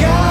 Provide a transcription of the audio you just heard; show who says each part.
Speaker 1: God.